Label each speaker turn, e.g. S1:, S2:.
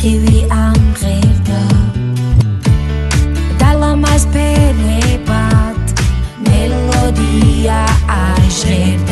S1: ხივი ამღერდა. დალამას ფერებად მელოდია აჟღერდა